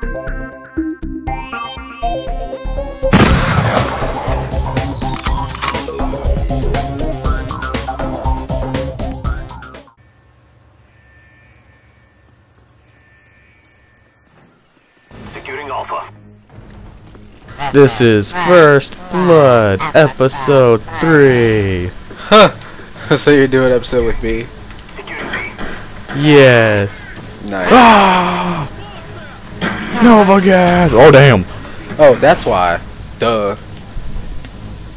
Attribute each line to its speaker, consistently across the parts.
Speaker 1: Securing Alpha.
Speaker 2: This is First Blood, Episode 3. Huh!
Speaker 3: so you're doing episode with me?
Speaker 2: Yes.
Speaker 3: Nice.
Speaker 2: Nova gas! Oh, damn.
Speaker 3: oh, that's why. Duh.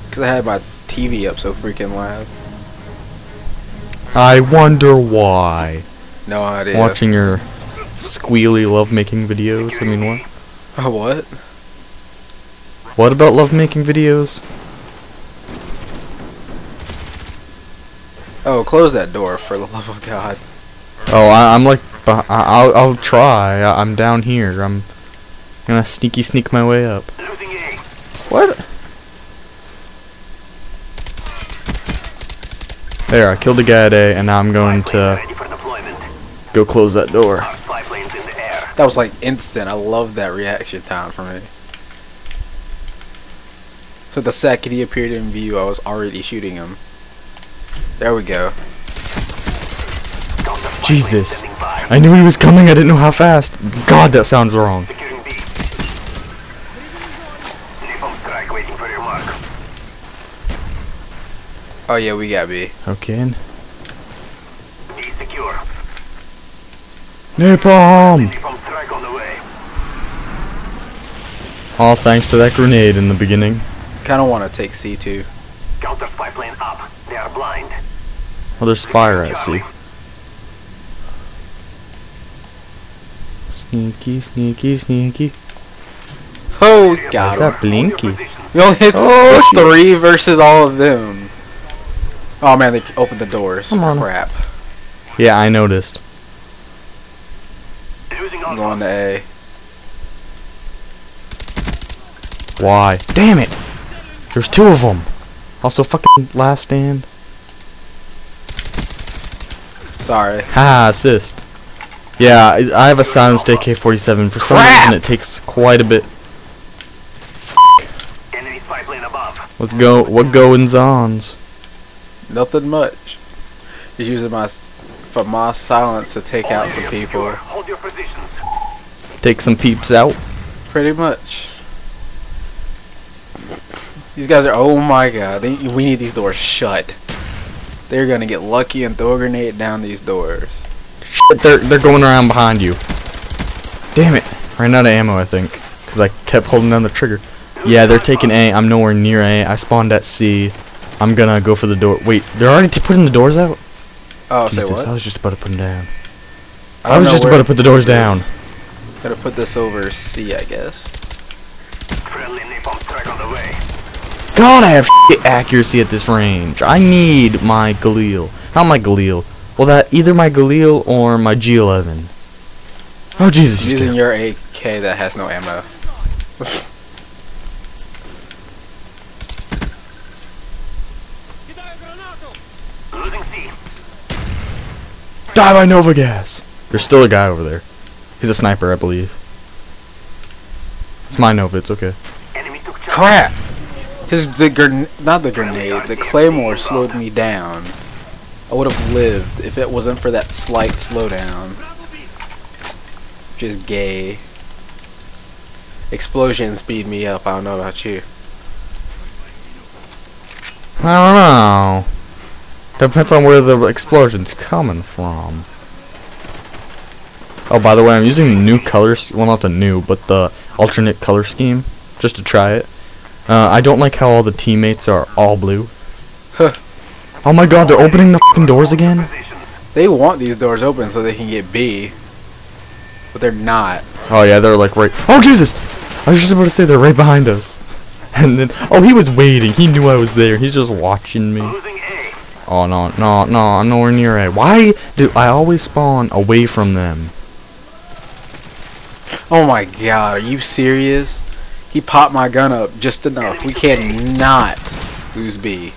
Speaker 3: Because I had my TV up so freaking loud.
Speaker 2: I wonder why.
Speaker 3: No idea.
Speaker 2: Watching your squealy lovemaking videos. I mean, what?
Speaker 3: Oh, what?
Speaker 2: What about lovemaking videos?
Speaker 3: Oh, close that door for the love of God.
Speaker 2: Oh, I, I'm like, I- I'll, I'll try. I, I'm down here. I'm gonna sneaky sneak my way up.
Speaker 3: What?
Speaker 2: There, I killed the guy at A, and now I'm going to
Speaker 1: plane ready for deployment.
Speaker 2: go close that door.
Speaker 1: Our spy planes in the air.
Speaker 3: That was like instant. I love that reaction time for me. So the second he appeared in view, I was already shooting him. There we go.
Speaker 2: Jesus.
Speaker 1: planes standing by.
Speaker 2: I knew he was coming, I didn't know how fast. God, that sounds wrong.
Speaker 1: Securing B. Napalm strike waiting for your mark.
Speaker 3: Oh yeah, we got B.
Speaker 2: Okay.
Speaker 1: B secure.
Speaker 2: Napalm!
Speaker 1: Napalm strike on the way.
Speaker 2: All thanks to that grenade in the beginning.
Speaker 3: Kind of want to take C2.
Speaker 1: Counter spy plane up. They are blind.
Speaker 2: Well, there's fire at sea. Sneaky, sneaky, sneaky.
Speaker 3: Oh,
Speaker 2: Is
Speaker 3: got him.
Speaker 2: that Blinky?
Speaker 1: Positions.
Speaker 3: We only hit
Speaker 2: Oh, shit.
Speaker 3: three versus all of them. Oh man, they opened the doors.
Speaker 2: Come on.
Speaker 3: Crap.
Speaker 2: Yeah, I noticed.
Speaker 3: I'm going to A.
Speaker 2: Why? Damn it! There's two of them. Also, fucking last stand.
Speaker 3: Sorry.
Speaker 2: Ha, assist. Yeah, I I have a silenced AK-47. For some
Speaker 3: Crap!
Speaker 2: reason, it takes quite a bit.
Speaker 1: Enemy spy plane above.
Speaker 2: Let's go. What goings ons?
Speaker 3: Nothing much. Just using my for my silence to take
Speaker 1: All
Speaker 3: out some people.
Speaker 1: Hold your positions.
Speaker 2: Take some peeps out.
Speaker 3: Pretty much. These guys are. Oh my god. They, we need these doors shut. They're gonna get lucky and throw a grenade down these doors.
Speaker 2: Shit, they're they're going around behind you. Damn it! Ran out of ammo, I think, because I kept holding down the trigger. Yeah, they're taking A. I'm nowhere near A. I spawned at C. I'm gonna go for the door. Wait, they're already putting the doors out.
Speaker 3: Oh, say
Speaker 2: Jesus,
Speaker 3: what?
Speaker 2: I was just about to put them down.
Speaker 3: I
Speaker 2: I, was just about to put the doors down.
Speaker 3: Gotta put this over C, I guess.
Speaker 1: Friendly napalm strike on the way.
Speaker 2: God, I have shit accuracy at this range. I need my Galil. Not my Galil. Well, that either my Galil or my G11. Oh Jesus!
Speaker 3: I'm using your AK that has no ammo.
Speaker 1: Losing C.
Speaker 2: Die by Nova Gas. There's still a guy over there. He's a sniper, I believe. It's my Nova. It's okay.
Speaker 1: Enemy took charge.
Speaker 3: Crap! His the gren not the grenade, the claymore slowed me down. I would have lived if it wasn't for that slight slowdown. Which is gay. Explosion speed me up. I don't know about you.
Speaker 2: I don't know. Depends on where the explosion's coming from. Oh, by the way, I'm using the new color. Well, not the new, but the alternate color scheme, just to try it. Uh, I don't like how all the teammates are all blue.
Speaker 3: Huh.
Speaker 2: Oh my God, they're opening the fucking doors again.
Speaker 3: They want these doors open so they can get B. But they're not.
Speaker 2: Oh yeah, they're like right. Oh Jesus! I was just about to say they're right behind us. And then, oh, he was waiting. He knew I was there. He's just watching me.
Speaker 1: Losing A.
Speaker 2: Oh no, no, no! I'm nowhere near it. Why do I always spawn away from them?
Speaker 3: Oh my god, are you serious? He popped my gun up just enough. We cannot lose B.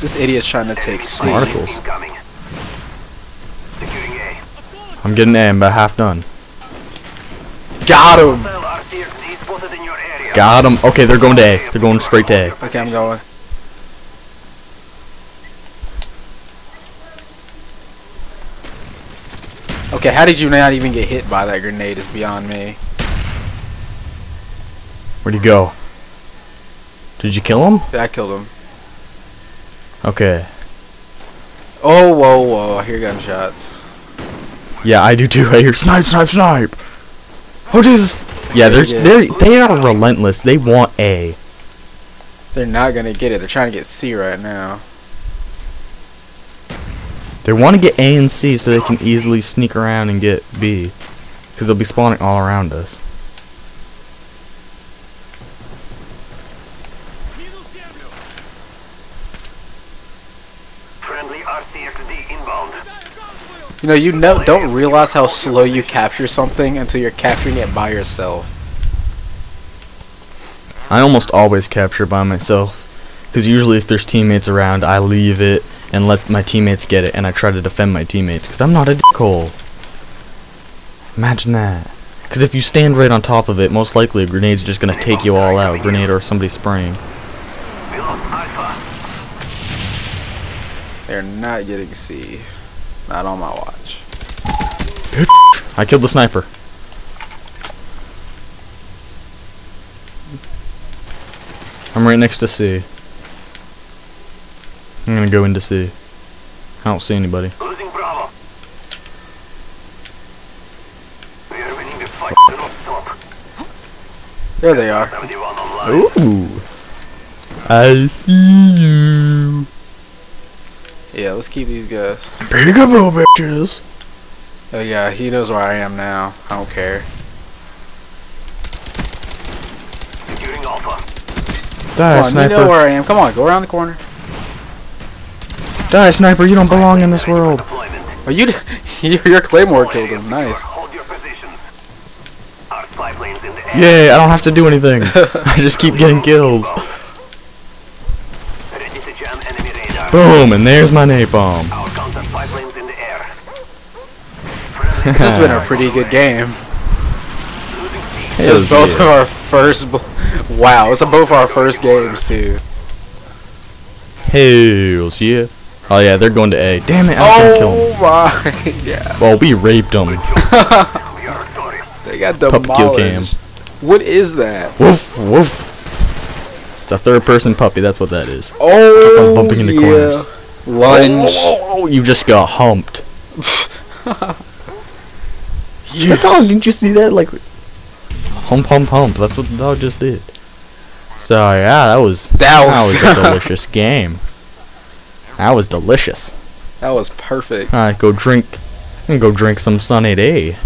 Speaker 3: This idiot's trying to take C.
Speaker 2: Articles.
Speaker 1: Incoming. Securing A.
Speaker 2: I'm getting A. I'm half done.
Speaker 3: Got him.
Speaker 2: Got him. Okay, they're going to A. They're going straight to A.
Speaker 3: Okay, I'm going. Okay, how did you not even get hit by that grenade is beyond me.
Speaker 2: Where'd he go? Did you kill him?
Speaker 3: Yeah, I killed him.
Speaker 2: Okay.
Speaker 3: Oh, whoa, whoa, I hear gunshots.
Speaker 2: Yeah, I do too. I hear snipe, snipe, snipe. Oh Jesus! Yeah, they're
Speaker 3: Yeah.
Speaker 2: they they are relentless. They want A.
Speaker 3: They're not gonna get it. They're trying to get C right now.
Speaker 2: They want to get A and C so they can easily sneak around and get B, because they'll be spawning all around us.
Speaker 3: You know, you no, don't realize how slow you capture something until you're capturing it by yourself.
Speaker 2: I almost always capture by myself, because usually if there's teammates around, I leave it and let my teammates get it, and I try to defend my teammates, because I'm not a dickhole. Imagine that. Because if you stand right on top of it, most likely a grenade's just gonna take you all out. Grenade or somebody spraying.
Speaker 3: They're not getting C. Not on my watch.
Speaker 2: I killed the sniper. I'm right next to C. I'm gonna go into C. I don't see anybody.
Speaker 1: Losing Bravo. We are winning this fight. Do not stop.
Speaker 3: There they are.
Speaker 2: Ooh. I see you.
Speaker 3: Yeah, let's keep these guys.
Speaker 2: Peekaboo, bitches.
Speaker 3: Oh yeah, he knows where I am now. I don't care.
Speaker 1: Securing Alpha.
Speaker 2: Die,
Speaker 3: Come on, you know where I am. Come on, go around the corner.
Speaker 2: Die, sniper. You don't belong in this world.
Speaker 3: Are you, d- your claymore killed him. Nice.
Speaker 1: Hold your positions. Our spy planes in the air.
Speaker 2: Yay, I don't have to do anything. I just keep getting kills. Boom, and there's my napalm.
Speaker 1: Our counter spy planes in the air.
Speaker 3: This has been a pretty good game.
Speaker 1: Losing C.
Speaker 3: It was both
Speaker 2: yeah.
Speaker 3: of our first. bl- Wow, it's both of our first games too.
Speaker 2: Hells yeah. Oh yeah, they're going to A. Damn it, I was gonna kill oh them.
Speaker 3: Oh my! Yeah,
Speaker 2: Well, we raped them.
Speaker 1: We are victorious.
Speaker 3: they got
Speaker 2: Pup kill cam.
Speaker 3: What is that?
Speaker 2: Woof, woof. It's a third person puppy, that's what that is.
Speaker 3: Oh,
Speaker 2: I'm bumping into
Speaker 3: yeah.
Speaker 2: corners.
Speaker 3: Lunge.
Speaker 2: Oh, oh, oh, oh you just got humped. The dog, didn't you see that? Like, hump, hump, hump. That's what the dog just did. So yeah, that was
Speaker 3: That
Speaker 2: that
Speaker 3: was-
Speaker 2: was a delicious game. That was delicious.
Speaker 3: That was perfect.
Speaker 2: All right, go drink. I'm gonna go drink some Sunny D.